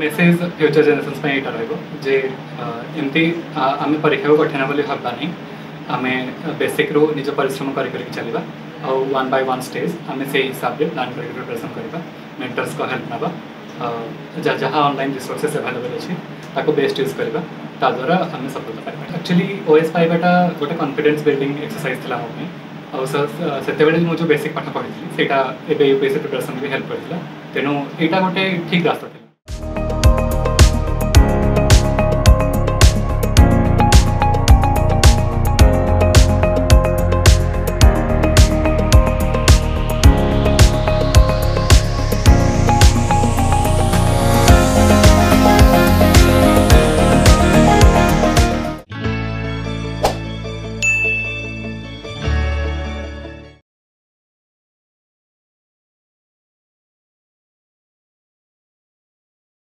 future generations ପାଇଁ ଏଇଟା ରହିବ ଯେ ଏମିତି ଆମେ ପରୀକ୍ଷାକୁ କଠିନ ବୋଲି ଭାବିବା ନାହିଁ ଆମେ ବେସିକ୍ରୁ ନିଜ ପରିଶ୍ରମ କରି କରିକି ଚାଲିବା ଆଉ ୱାନ୍ ବାଇ ୱାନ୍ ଷ୍ଟେଜ୍ ଆମେ ସେଇ ହିସାବରେ ପ୍ଲାନ୍ କରିକି ପ୍ରିପାରେସନ୍ କରିବା ମେଣ୍ଟର୍ସଙ୍କ ହେଲ୍ପ ନେବା ଯାହା ଅନଲାଇନ୍ ରିସୋର୍ସେସ୍ ଆଭେଲେବଲ୍ ଅଛି ତାକୁ ବେଷ୍ଟ ୟୁଜ୍ କରିବା ତାଦ୍ୱାରା ଆମେ ସଫଳତା ପାଇବା ଆକ୍ଚୁଆଲି ଓ ଏସ୍ ପାଇବାଟା ଗୋଟେ କନଫିଡେନ୍ସ ବିଲ୍ଡିଂ ଏକ୍ସରସାଇଜ୍ ଥିଲା ମୋ ପାଇଁ ଆଉ ସେତେବେଳେ ମୁଁ ଯେଉଁ ବେସିକ୍ ପାଠ ପଢ଼ିଥିଲି ସେଇଟା ଏବେ U P S C preparation ବି ହେଲ୍ପ କରିଥିଲା ତେଣୁ ଏଇଟା ଗୋଟେ ଠିକ୍ ରାସ୍ତା ଥିଲା